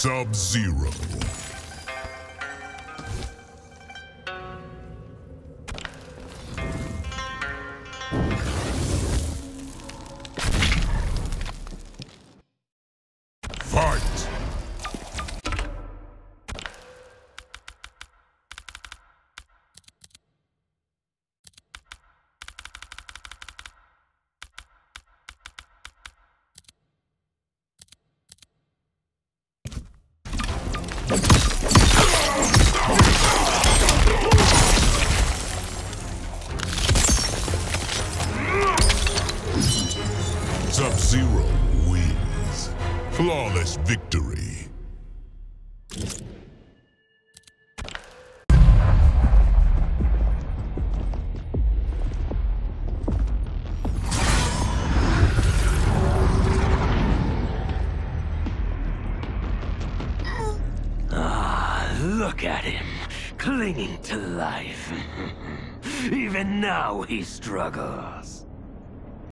Sub-Zero. Fight! Sub-Zero wins. Flawless victory. Look at him, clinging to life. Even now he struggles.